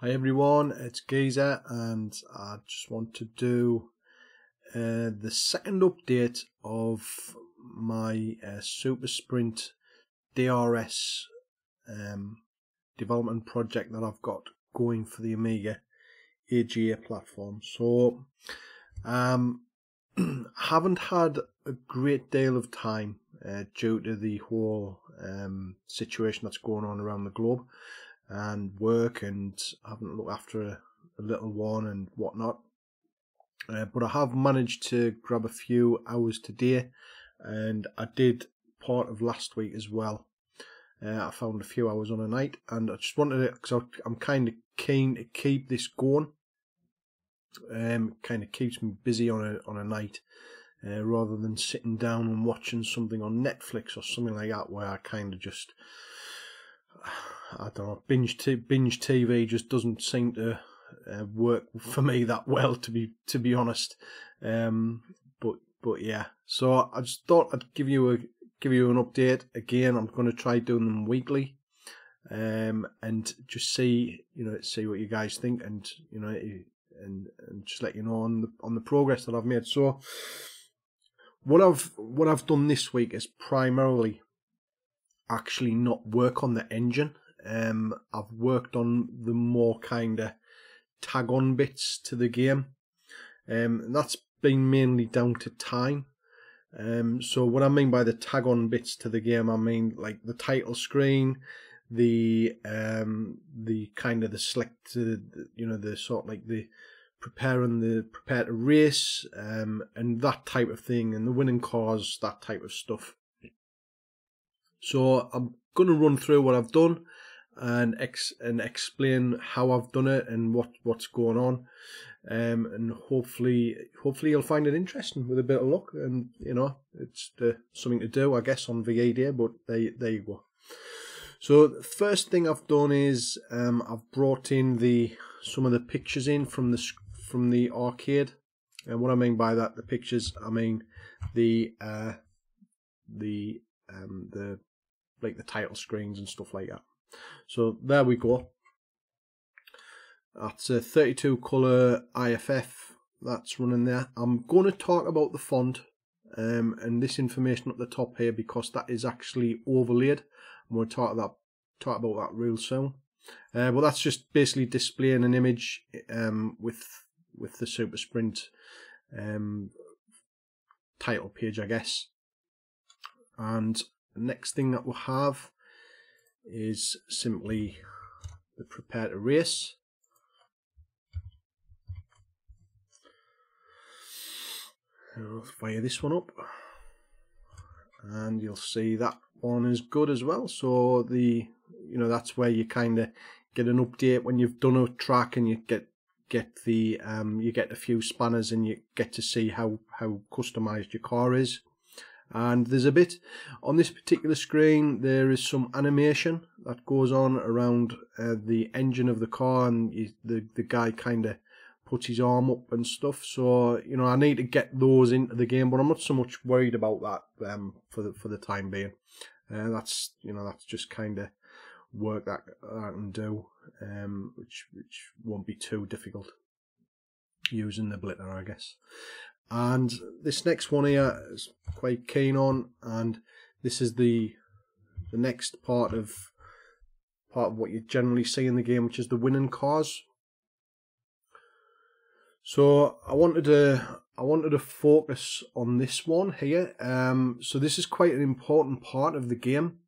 Hi everyone, it's Geezer and I just want to do uh, the second update of my uh, Super Sprint DRS um, development project that I've got going for the Amiga AGA platform. So, um, haven't had a great deal of time uh, due to the whole um, situation that's going on around the globe and work and haven't looked after a, a little one and whatnot. Uh, but I have managed to grab a few hours today, and I did part of last week as well. Uh, I found a few hours on a night, and I just wanted it because I'm kind of keen to keep this going. Um, kind of keeps me busy on a on a night, uh, rather than sitting down and watching something on Netflix or something like that, where I kind of just I don't know binge t- binge TV just doesn't seem to uh, work for me that well to be to be honest. Um, but but yeah, so I just thought I'd give you a give you an update again. I'm going to try doing them weekly, um, and just see you know see what you guys think, and you know and and just let you know on the on the progress that I've made. So what I've what I've done this week is primarily actually not work on the engine. Um, I've worked on the more kind of tag on bits to the game. Um, and that's been mainly down to time. Um, so what I mean by the tag on bits to the game, I mean like the title screen, the um, the kind of the select, you know, the sort of like the preparing the prepare to race, um, and that type of thing, and the winning cars, that type of stuff. So I'm going to run through what I've done and ex and explain how I've done it and what what's going on, um, and hopefully hopefully you'll find it interesting with a bit of luck. And you know it's the, something to do, I guess, on VE Day. But there there you go. So the first thing I've done is um, I've brought in the some of the pictures in from the from the arcade, and what I mean by that, the pictures, I mean the uh, the um, the like the title screens and stuff like that. So there we go. That's a 32 colour IFF that's running there. I'm going to talk about the font um, and this information at the top here because that is actually overlaid. I'm going to talk about talk about that real soon. Uh, but that's just basically displaying an image um, with with the Super Sprint um, title page, I guess. And next thing that we'll have is simply the prepare to race. I'll fire this one up. And you'll see that one is good as well. So the you know that's where you kind of get an update when you've done a track and you get get the um you get a few spanners and you get to see how how customized your car is and there's a bit on this particular screen there is some animation that goes on around uh, the engine of the car and you, the the guy kind of puts his arm up and stuff. So you know I need to get those into the game but I'm not so much worried about that um, for the for the time being. Uh, that's you know that's just kind of work that I can do um, which which won't be too difficult using the blitter I guess and this next one here is quite keen on and this is the the next part of part of what you generally see in the game which is the winning cars so I wanted to I wanted to focus on this one here. Um, so this is quite an important part of the game.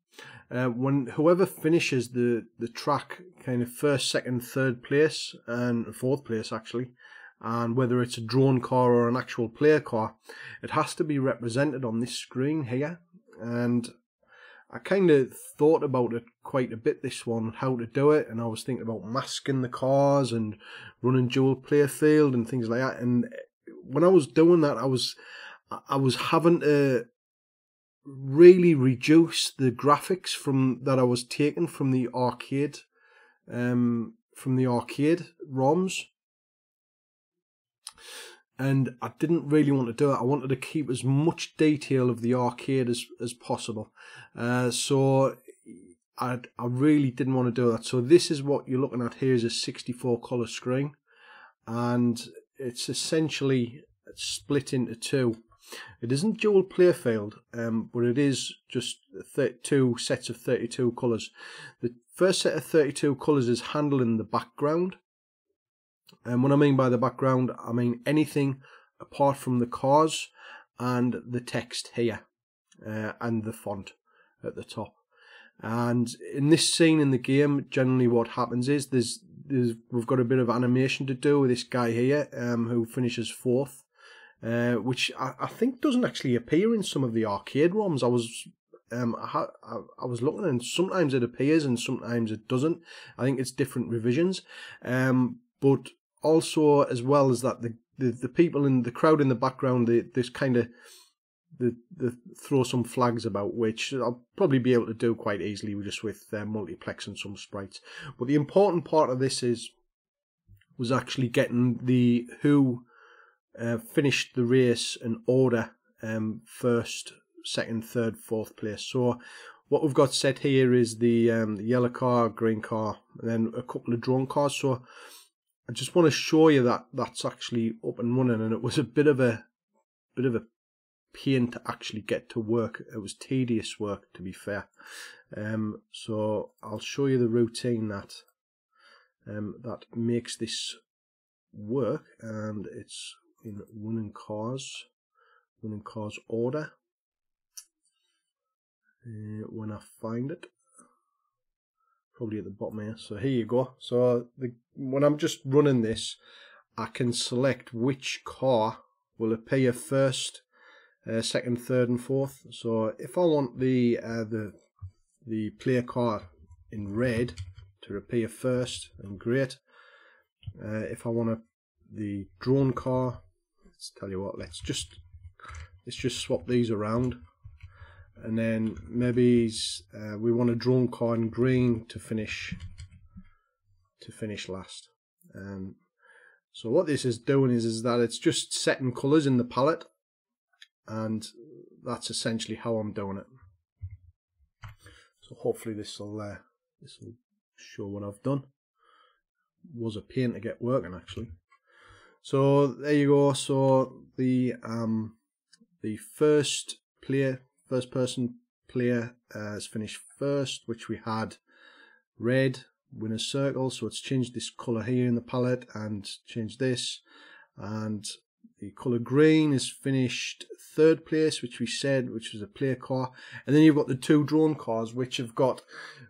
Uh, when whoever finishes the the track kind of first second third place and fourth place actually and whether it's a drone car or an actual player car, it has to be represented on this screen here. And I kind of thought about it quite a bit, this one, how to do it, and I was thinking about masking the cars and running dual playfield and things like that. And when I was doing that, I was I was having to really reduce the graphics from that I was taking from the arcade, um, from the arcade ROMs and I didn't really want to do it. I wanted to keep as much detail of the arcade as, as possible. Uh, so I, I really didn't want to do that. So this is what you're looking at here is a 64 color screen and it's essentially split into two. It isn't dual play field, um, but it is just two sets of 32 colours. The first set of 32 colours is handling the background. And what I mean by the background, I mean anything apart from the cars and the text here uh, and the font at the top. And in this scene in the game, generally what happens is there's, there's we've got a bit of animation to do with this guy here um, who finishes fourth, uh, which I, I, think doesn't actually appear in some of the arcade ROMs. I was um, I, I, was looking and sometimes it appears and sometimes it doesn't. I think it's different revisions. Um, but also as well as that, the, the, the people in the crowd in the background, they, this kind of the, the throw some flags about, which I'll probably be able to do quite easily just with uh, multiplex and some sprites. But the important part of this is was actually getting the who uh, finished the race in order um, first, second, third, fourth place. So what we've got set here is the, um, the yellow car, green car, and then a couple of drone cars. So I just want to show you that that's actually up and running, and it was a bit of a bit of a pain to actually get to work. It was tedious work, to be fair. Um, so I'll show you the routine that um, that makes this work, and it's in winning cars, winning cars order. Uh, when I find it, probably at the bottom here. So here you go. So the, when I'm just running this, I can select which car will appear first uh, second, third, and fourth. So if I want the uh, the the player car in red to appear first, and great. Uh, if I want a, the drone car, let's tell you what. Let's just let's just swap these around, and then maybe uh, we want a drone car in green to finish to finish last. Um, so what this is doing is, is that it's just setting colours in the palette and that's essentially how I'm doing it. So hopefully this will uh, this will show what I've done. Was a pain to get working actually. So there you go. So the um the first player, first person player uh, has finished first, which we had red winner circle. So it's changed this color here in the palette and changed this and the colour green is finished third place, which we said, which was a player car. And then you've got the two drone cars, which have got,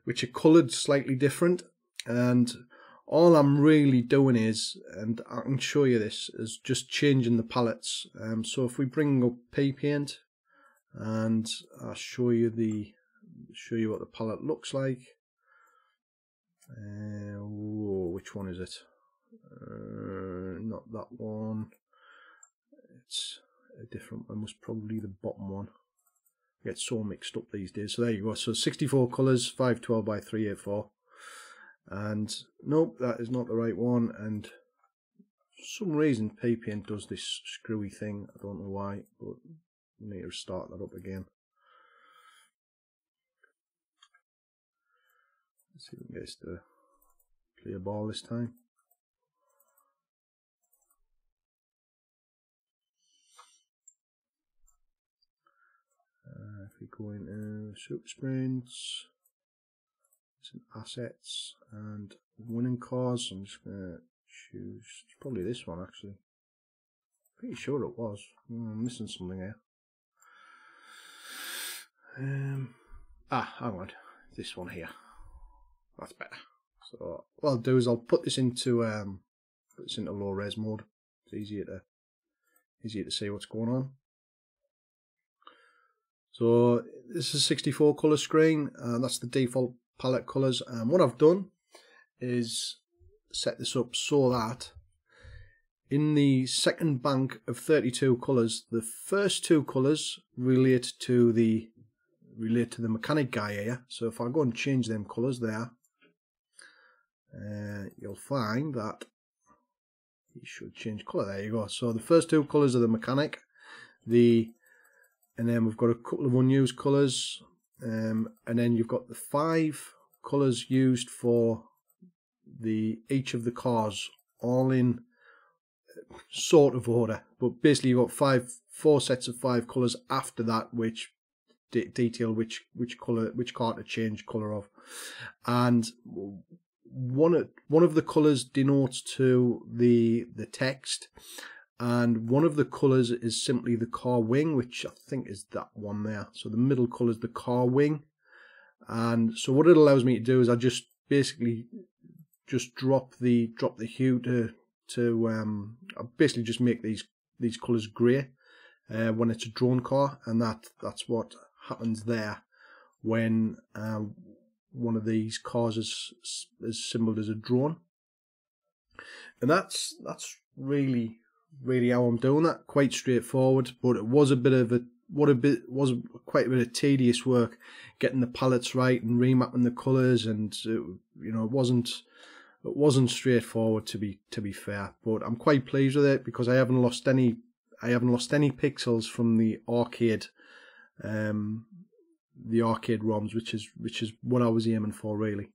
which are coloured slightly different. And all I'm really doing is, and I can show you this, is just changing the palettes. Um, so if we bring up P Paint, and I'll show you the, show you what the palette looks like. Uh, whoa, which one is it? Uh, not that one. It's a different one was probably the bottom one. I get so mixed up these days. So there you go. So 64 colors 512 by 384 and nope that is not the right one. And for some reason Paint does this screwy thing. I don't know why but need to start that up again let's see if we can get to clear ball this time uh, If we go into super sprints, some assets and winning cars, I'm just going to choose probably this one actually. Pretty sure it was. Oh, I'm missing something here. Um, ah, hang on. This one here. That's better. So what I'll do is I'll put this into um, put this into low res mode. It's easier to easier to see what's going on. So this is 64 color screen and that's the default palette colors and what I've done is set this up so that in the second bank of 32 colors the first two colors relate to the relate to the mechanic guy here. So if I go and change them colors there uh, you'll find that you should change color there you go. So the first two colors are the mechanic the and then we've got a couple of unused colours um, and then you've got the five colours used for the each of the cars all in sort of order. But basically you've got five four sets of five colours after that which de detail which which colour which car to change colour of. And one of one of the colours denotes to the the text and one of the colors is simply the car wing which I think is that one there. So the middle color is the car wing. And so what it allows me to do is I just basically just drop the drop the hue to to um I basically just make these these colors gray uh, when it's a drone car and that that's what happens there when uh, one of these cars is is symboled as a drone and that's that's really really how I'm doing that. Quite straightforward, but it was a bit of a what a bit was quite a bit of tedious work getting the palettes right and remapping the colours, and it, you know it wasn't it wasn't straightforward to be to be fair. But I'm quite pleased with it because I haven't lost any I haven't lost any pixels from the arcade um, the arcade ROMs, which is which is what I was aiming for really.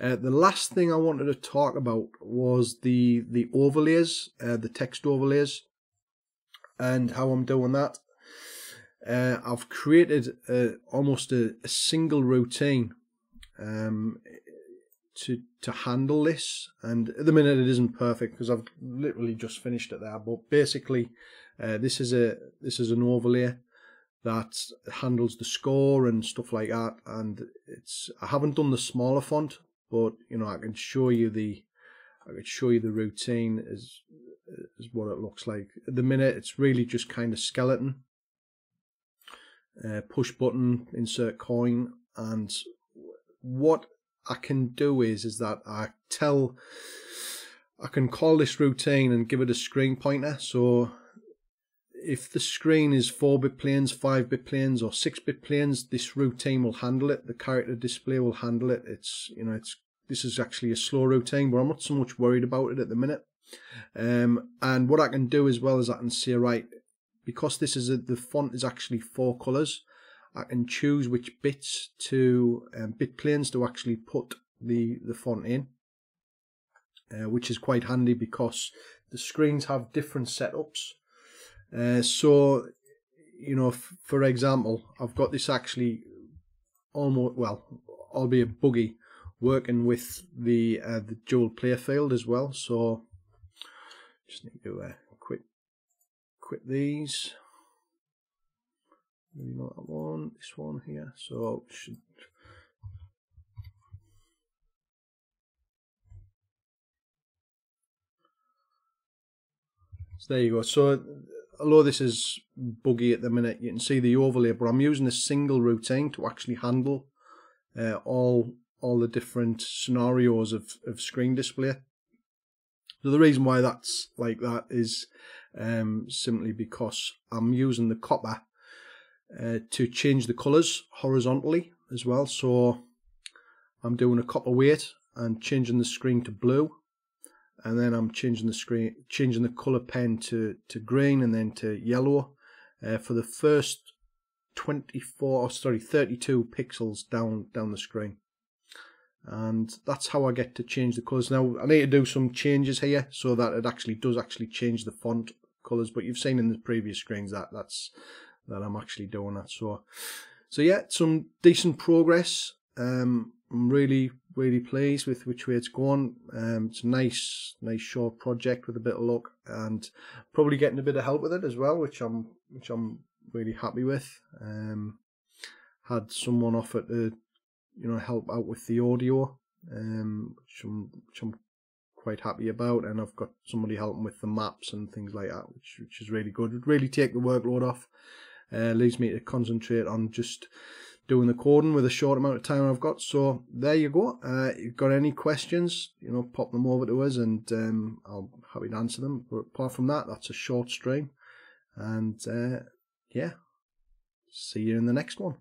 Uh, the last thing I wanted to talk about was the the overlays, uh, the text overlays, and how I'm doing that. Uh, I've created a, almost a, a, single routine um, to to handle this, and at the minute it isn't perfect because I've literally just finished it there. But basically, uh, this is a this is an overlay that handles the score and stuff like that. And it's I haven't done the smaller font, but you know I can show you the I can show you the routine is is what it looks like. At the minute, it's really just kind of skeleton. Uh, push button, insert coin, and what I can do is is that I tell I can call this routine and give it a screen pointer. So if the screen is 4-bit planes, 5-bit planes, or 6-bit planes, this routine will handle it. The character display will handle it. It's you know it's this is actually a slow routine, but I'm not so much worried about it at the minute. Um, and what I can do as well is I can say right because this is a, the font is actually four colors. I can choose which bits to um, bit planes to actually put the the font in, uh, which is quite handy because the screens have different setups. Uh, so, you know, for example, I've got this actually almost, well, albeit buggy, working with the uh, the dual playfield as well. So, just need to uh, quit quit these. Maybe not that one, this one here. So, should there you go. So although this is buggy at the minute, you can see the overlay, but I'm using a single routine to actually handle uh, all all the different scenarios of, of screen display. So the reason why that's like that is um, simply because I'm using the copper uh, to change the colours horizontally as well. So I'm doing a copper wait and changing the screen to blue and then I'm changing the screen, changing the color pen to, to green and then to yellow uh, for the first 24, sorry, 32 pixels down, down the screen. And that's how I get to change the colors. Now I need to do some changes here so that it actually does actually change the font colors, but you've seen in the previous screens that that's, that I'm actually doing that. So, so yeah, some decent progress. Um, I'm really, really pleased with which way it's gone. Um, it's a nice, nice short project with a bit of luck, and probably getting a bit of help with it as well, which I'm, which I'm really happy with. Um, had someone offer to, you know, help out with the audio, um, which I'm, which I'm quite happy about, and I've got somebody helping with the maps and things like that, which, which is really good. It really take the workload off. Uh, leaves me to concentrate on just doing the coding with a short amount of time I've got. So there you go. Uh, you've got any questions, you know, pop them over to us and um, I'll happy to answer them. But apart from that, that's a short stream. And uh, yeah, see you in the next one.